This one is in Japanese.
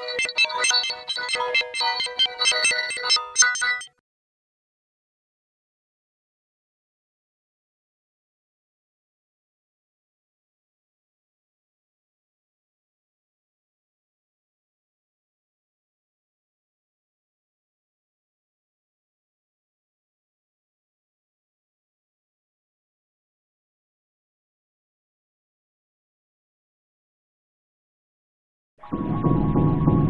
私たちの顔を見つけてください。フフフ。